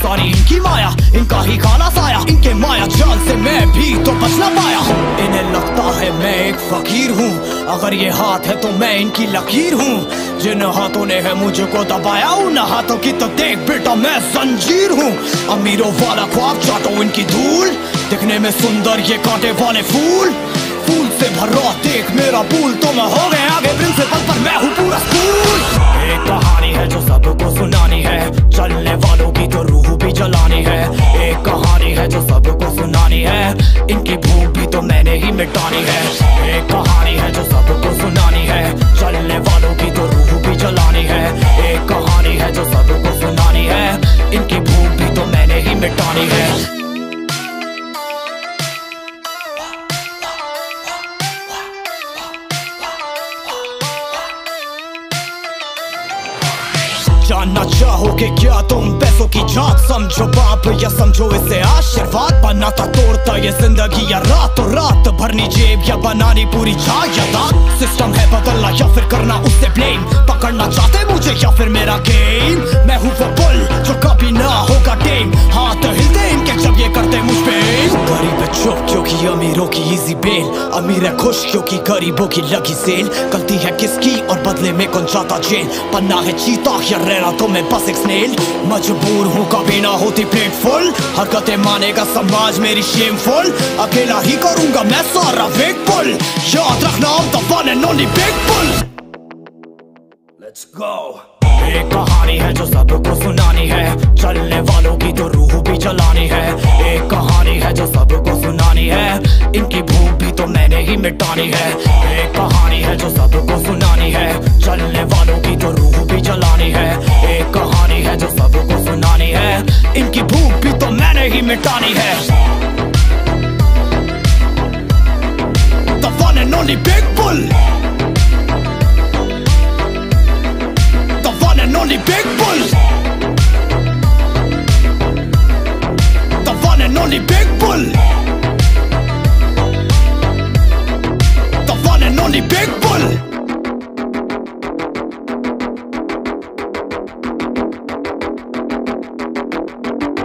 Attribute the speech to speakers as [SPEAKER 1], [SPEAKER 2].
[SPEAKER 1] सारी इनकी माया, इनका ही खाना साया, इनके माया जाल से मैं भी तो बच ना पाया। इन्हें लगता है मैं एक फकीर हूँ, अगर ये हाथ है तो मैं इनकी लकीर हूँ। जिन हाथों ने है मुझको दबाया, उन हाथों की तो देख बेटा मैं जंजीर हूँ। अमीरों वाला ख्वाब चाटो इनकी धूल, दिखने में सुंदर ये कांटे वाले फूल। फूल से भरा देख मेरा पुल तो मैं हो गया आगे, प्रिंसिपल पर मैं हूँ पूरा स्कूल। एक कहानी है जो सबको मिटानी है। एक कहानी है जो सबको सुनानी है। चलने वालों की तो रूह भी जलानी है। एक कहानी है जो सबको सुनानी है। इनकी भूख भी तो मैंने ही मिटानी है। जानना चाहोगे क्या तुम पैसों की जात समझो बाप, या समझो इसे आशीर्वाद बनना बनाता तोड़ता ये ज़िंदगी या रातों रात भरनी जेब या बनानी पूरी चाय या दांत। सिस्टम है बदलना या फिर करना उससे ब्लेम पकड़ना चाहते मुझे या फिर मेरा गेम मैं हूँ वो बुल जो कभी ना होगा टेम हाथ हिलते इनके जब ये करते मुझ पे। गरीब चुप चुप क्योंकि अमीरों की इजी बेल अमीर है खुश, क्योंकि गरीबों की लगी सेल गलती है किसकी और बदले में कौन जाता जेल? पन्ना है चीता या रहना तो मैं बस एक स्नेल मजबूर हूँ, कभी ना होती प्लेट फुल हरकतें मानेगा समाज मेरी शेमफुल अकेला ही करूँगा मैं सारा वेग पुल याद रखना the one and only big pool let's go एक कहानी है जो सबको सुनानी है। चलने वालों की तो रूह भी चलानी है। एक कहानी है जो सबको सुनानी है। इनकी भूख भी तो मैंने ही मिटानी है। एक कहानी है जो सबको सुनानी है। चलने वालों की तो रूह भी चलानी है। एक कहानी है जो सबको सुनानी है। इनकी भूख भी तो मैंने ही मिटानी है। The one and only Big Bull and only big bulls.